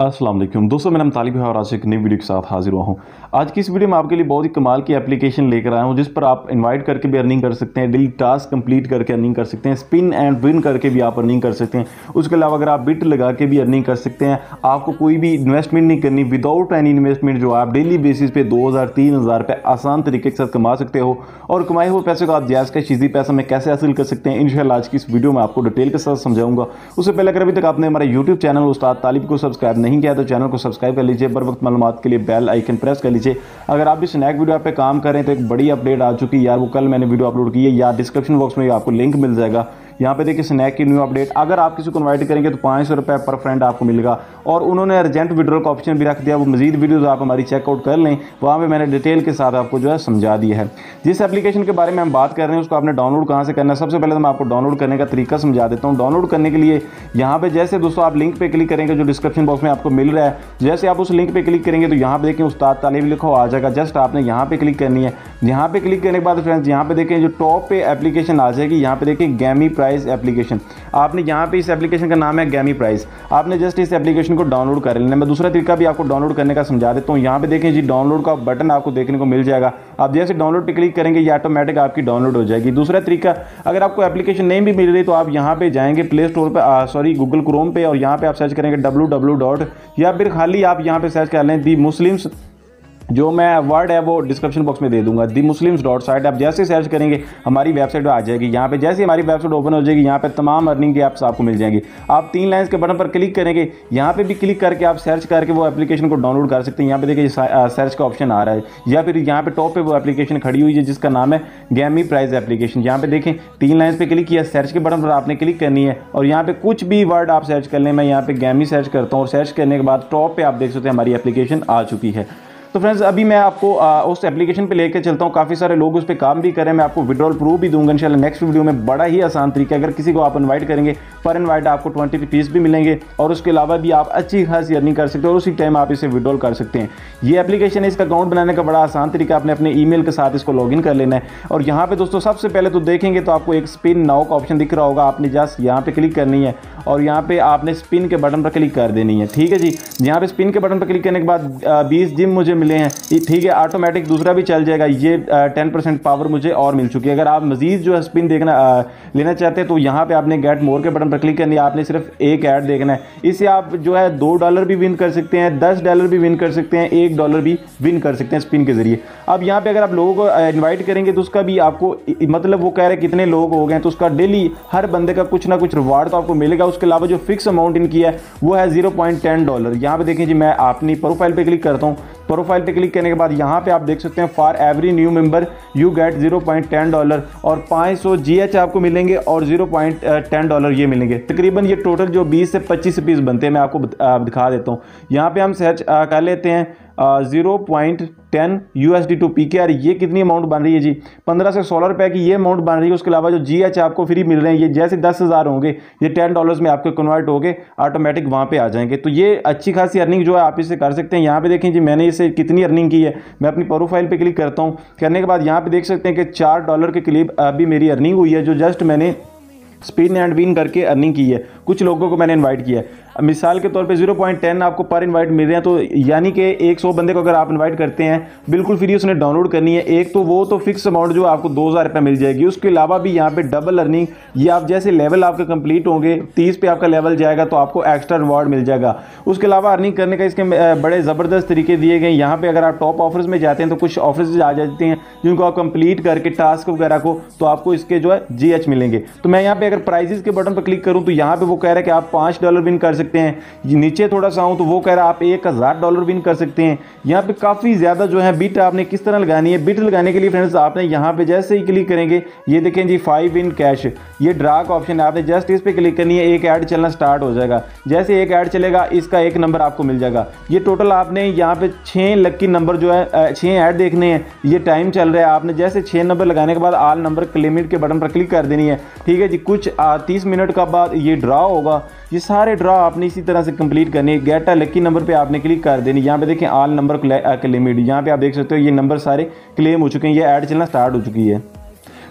वालेकुम दोस्तों, मेरा नाम तालिब है और आज एक नई वीडियो के साथ हाजिर हुआ हूँ। आज की इस वीडियो में आपके लिए बहुत ही कमाल की एप्लीकेशन लेकर आया हूँ, जिस पर आप इनवाइट करके भी अर्निंग कर सकते हैं डेली टास्क कंप्लीट करके अर्निंग कर सकते हैं स्पिन एंड विन करके भी आप अर्निंग कर सकते हैं। उसके अलावा अगर आप बिट लगा के भी अर्निंग कर सकते हैं, आपको कोई भी इन्वेस्टमेंट नहीं करनी विदाउट एनी इन्वेस्टमेंट जो आप डेली बेसिस पे दो हज़ार, तीन हज़ार रुपये आसान तरीके के साथ कमा सकते हो। और कमाए हुए पैसे को आप जायज़ का चीज़ी पैसा में कैसे हासिल कर सकते हैं इन आज की इस वीडियो में आपको डिटेल के साथ समझाऊँगा। उससे पहले अगर अभी तक आपने हमारा यूट्यूब चैनल उस्ताद तालिब को सब्सक्राइब नहीं किया तो चैनल को सब्सक्राइब कर लीजिए। बर वक्त मालूम के लिए बेल आइकन प्रेस कर लीजिए। अगर आप भी स्नैक वीडियो पे काम करें तो एक बड़ी अपडेट आ चुकी है यार, वो कल मैंने वीडियो अपलोड की है। या डिस्क्रिप्शन बॉक्स में आपको लिंक मिल जाएगा। यहाँ पे देखिए स्नैक की न्यू अपडेट अगर आप किसी को इन्वाइट करेंगे तो पाँच सौ रुपये पर फ्रेंड आपको मिलेगा। और उन्होंने अर्जेंट विड्रॉल का ऑप्शन भी रख दिया। वो मजीद वीडियोज़ आप हमारी चेकआउट कर लें। वहाँ पे मैंने डिटेल के साथ आपको जो है समझा दिया है। जिस एप्लीकेशन के बारे में हम बात कर रहे हैं, उसको आपने डाउनलोड कहाँ से करना है? सबसे पहले तो मैं आपको डाउनलोड करने का तरीका समझा देता हूँ। डाउनलोड करने के लिए यहाँ पे जैसे दोस्तों आप लिंक पे क्लिक करेंगे, जो डिस्क्रिप्शन बॉक्स में आपको मिल रहा है, जैसे आप उस लिंक पर क्लिक करेंगे तो यहाँ पर देखें उस्ताद तालीब लिखो, आ जाएगा। जस्ट आपने यहाँ पे क्लिक करनी है। यहाँ पे क्लिक करने के बाद फ्रेंड्स यहाँ पे देखें जो टॉप पे एप्लीकेशन आ जाएगी, यहाँ पे देखें गैमी प्राइस एप्लीकेशन आपने यहाँ पे इस एप्लीकेशन का नाम है गैमी प्राइस आपने जस्ट इस एप्लीकेशन को डाउनलोड कर लेना मैं दूसरा तरीका भी आपको डाउनलोड करने का समझा देता हूँ। यहाँ पे देखें जी डाउनलोड का बटन आपको देखने को मिल जाएगा। आप जैसे डाउनलोड पे क्लिक करेंगे, ये ऑटोमेटिक आपकी डाउनलोड हो जाएगी। दूसरा तरीका, अगर आपको एप्लीकेशन नहीं भी मिल रही तो आप यहाँ पर जाएँगे प्ले स्टोर पर सॉरी गूगल क्रोम पर और यहाँ पर आप सर्च करेंगे डब्ल्यू या फिर खाली आप यहाँ पर सर्च कर लें दी मुस्लिम्स जो मैं वर्ड है वो डिस्क्रिप्शन बॉक्स में दे दूँगा। दी मुस्लिम्स डॉट साइट आप जैसे सर्च करेंगे, हमारी वेबसाइट पर आ जाएगी। यहाँ पे जैसे हमारी वेबसाइट ओपन हो जाएगी, यहाँ पे तमाम अर्निंग की ऐप्स आपको मिल जाएँगी। आप तीन लाइन्स के बटन पर क्लिक करेंगे, यहाँ पे भी क्लिक करके आप सर्च करके वो एप्लीकेशन को डाउनलोड कर सकते हैं। यहाँ पे देखिए सर्च का ऑप्शन आ रहा है। या फिर यहाँ पे टॉप पे वो एप्लीकेशन खड़ी हुई है, जिसका नाम है गैमी प्राइज एप्लीकेशन यहाँ पे देखें, तीन लाइन्स पे क्लिक किया सर्च के बटन पर आपने क्लिक करनी है। और यहाँ पे कुछ भी वर्ड आप सर्च कर लें, मैं यहाँ पे गैमी सर्च करता हूँ। और सर्च करने के बाद टॉप पे आप देख सकते हैं, हमारी एप्लीकेशन आ चुकी है। तो फ्रेंड्स अभी मैं आपको आ, उस एप्लीकेशन पे लेकर चलता हूँ। काफ़ी सारे लोग उस पर काम भी करें। मैं आपको विड्रॉल प्रूफ भी दूँगा इंशाल्लाह नेक्स्ट वीडियो में बड़ा ही आसान तरीका अगर किसी को आप इन्वाइट करेंगे पर इन्वाइट आपको ट्वेंटी रुपीज़ भी मिलेंगे और उसके अलावा भी आप अच्छी खासी अर्निंग कर सकते हैं और उसी टाइम आप इसे विड्रॉल कर सकते हैं। ये एप्लीकेशन है इसका अकाउंट बनाने का बड़ा आसान तरीका आपने अपने ई के साथ इसको लॉग कर लेना है। और यहाँ पर दोस्तों सबसे पहले तो देखेंगे तो आपको एक स्पिन नाउ का ऑप्शन दिख रहा होगा। आपने जस्ट यहाँ पे क्लिक करनी है। और यहाँ पे आपने स्पिन के बटन पर क्लिक कर देनी है। ठीक है जी? यहाँ पे स्पिन के बटन पर क्लिक करने के बाद बीस जिम मुझे मिले हैं। ठीक है ऑटोमेटिक दूसरा भी चल जाएगा। ये टेन परसेंट पावर मुझे और मिल चुकी है। अगर आप मजीद जो है स्पिन देखना आ, लेना चाहते हैं तो यहाँ पे आपने गेट मोर के बटन पर क्लिक करनी है। आपने सिर्फ़ एक ऐड देखना है। इससे आप जो है दो डॉलर भी विन कर सकते हैं दस डॉलर भी विन कर सकते हैं एक डॉलर भी विन कर सकते हैं स्पिन के ज़रिए। अब यहाँ पे अगर आप लोगों को इन्वाइट करेंगे तो उसका भी आपको मतलब वो कह रहे हैं कितने लोग हो गए तो उसका डेली हर बंदे का कुछ ना कुछ रिवार्ड तो आपको मिलेगा। उसके अलावा जो फिक्स अमाउंट इनकी है, वो है ज़ीरो पॉइंट टेन डॉलर यहाँ पे देखें जी, मैं अपनी प्रोफ़ाइल पे क्लिक करता हूँ। प्रोफ़ाइल पे क्लिक करने के बाद यहाँ पे आप देख सकते हैं for every new member you get zero point ten dollar और पाँच सौ जी एच आपको मिलेंगे और ज़ीरो पॉइंट टेन डॉलर ये मिलेंगे। तकरीबन ये टोटल जो बीस से पच्चीस पीस बनते हैं, मैं आपको दिखा देता हूँ। यहाँ पे हम सर्च कर लेते हैं। Zero point ten U S D to P K R ये कितनी अमाउंट बन रही है जी? पंद्रह से सोलह रुपए की ये अमाउंट बन रही है, उसके अलावा जो जी एच आपको फ्री मिल रहे हैं, ये जैसे दस हज़ार होंगे, ये टेन डॉलर्स में आपके कन्वर्ट होके ऑटोमेटिक वहाँ पे आ जाएँगे। तो ये अच्छी खासी अर्निंग जो है आप इसे कर सकते हैं। यहाँ पे देखें जी, मैंने इसे कितनी अर्निंग की है? मैं अपनी प्रोफ़ाइल पर क्लिक करता हूँ। करने के बाद यहाँ पर देख सकते हैं कि चार डॉलर के करीब अभी मेरी अर्निंग हुई है, जो जस्ट मैंने स्पिन एंड विन करके अर्निंग की है। कुछ लोगों को मैंने इनवाइट किया है। मिसाल के तौर पे 0.10 आपको पर इनवाइट मिल रहे हैं तो यानी कि 100 बंदे को अगर आप इनवाइट करते हैं, बिल्कुल फ्री उसने डाउनलोड करनी है। एक तो वो तो फिक्स अमाउंट जो आपको दो हज़ार मिल जाएगी। उसके अलावा भी यहाँ पे डबल अर्निंग ये आप जैसे लेवल आपके कंप्लीट होंगे, तीस पे आपका लेवल जाएगा तो आपको एक्स्ट्रा रिवॉर्ड मिल जाएगा। उसके अलावा अर्निंग करने का इसके बड़े ज़बरदस्त तरीके दिए गए यहाँ पे अगर आप टॉप ऑफर्स में जाते हैं तो कुछ ऑफर्स आ जाते हैं, जिनको आप कंप्लीट करके टास्क वगैरह को तो आपको इसके जो है जीएच मिलेंगे। तो मैं यहाँ पे अगर प्राइजेस के बटन पर क्लिक करूँ तो यहाँ पे वो कह रहा है कि आप पाँच डॉलर विन कर सकते हैं। नीचे थोड़ा सा आऊँ तो वो कह रहा, आप एक हज़ार डॉलर विन कर सकते हैं। यहाँ पे काफ़ी ज़्यादा जो है बिट आपने किस तरह लगानी है? बिट लगाने के लिए फ्रेंड्स आपने यहाँ पे जैसे ही क्लिक करेंगे, ये देखें जी फाइव इन कैश ये ड्रा का ऑप्शन है आपने जस्ट इस पर क्लिक करनी है, एक ऐड चलना स्टार्ट हो जाएगा। जैसे एक ऐड चलेगा, इसका एक नंबर आपको मिल जाएगा। ये टोटल आपने यहाँ पे छः लक्की नंबर जो है छः ऐड देखने हैं। ये टाइम चल रहा है, आपने जैसे छः नंबर लगाने के बाद आल नंबर क्लिमिट के बटन पर क्लिक कर देनी है। ठीक है जी, कुछ तीस मिनट का बाद ये ड्रा होगा। ये सारे ड्रा आपने इसी तरह से कंप्लीट करनी है। गेट लक्की नंबर पे आपने क्लिक कर देनी। यहाँ पे देखें आल नंबर लिमिट यहाँ पे आप देख सकते हो, ये नंबर सारे क्लेम हो चुके हैं, ये ऐड चलना स्टार्ट हो चुकी है।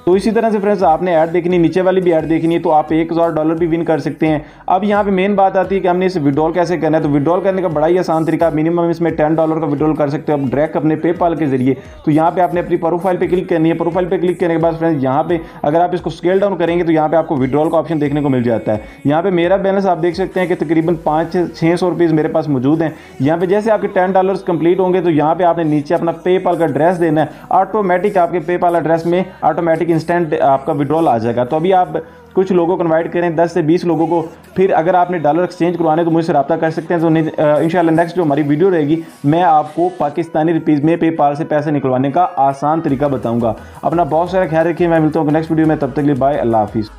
तो इसी तरह से फ्रेंड्स आपने ऐड देखनी, नीचे वाली भी ऐड देखनी है तो आप एक हज़ार डॉलर भी विन कर सकते हैं। अब यहाँ पे मेन बात आती है कि हमने इसे विड्रॉल कैसे करना है तो विड्रॉल करने का बड़ा ही आसान तरीका मिनिमम इसमें टेन डॉलर का विड्रॉल कर सकते हो आप डायरेक्ट अपने पेपाल के ज़रिए। तो यहाँ पे आपने अपनी प्रोफ़ाइल पे क्लिक करनी है। प्रोफ़ाइल पे क्लिक करने के बाद फ्रेंड्स यहाँ पे अगर आप इसको स्केल डाउन करेंगे तो यहाँ पे आपको विड्रॉल का ऑप्शन देखने को मिल जाता है। यहाँ पे मेरा बैलेंस आप देख सकते हैं कि तकरीबन पाँच छः सौ रुपीज़ मेरे पास मौजूद हैं। यहाँ पे जैसे आपके टेन डॉलर कंप्लीट होंगे तो यहाँ पे आपने नीचे अपना पेपाल का एड्रेस देना है। ऑटोमेटिक आपके पेपाल एड्रेस में ऑटोमेटिक इंस्टेंट आपका विड्रॉल आ जाएगा। तो अभी आप कुछ लोगों को इन्वाइट करें 10 से 20 लोगों को। फिर अगर आपने डॉलर एक्सचेंज करवाने तो मुझसे रब्ता कर सकते हैं। तो इन नेक्स्ट जो हमारी वीडियो रहेगी, मैं आपको पाकिस्तानी रुपीज़ में पेपाल से पैसे निकलवाने का आसान तरीका बताऊँगा। अपना बहुत सारा ख्याल रखिए, मैं मिलता हूँ नेक्स्ट वीडियो में। तब तक लिए बाय अल्लाह हाफिज़।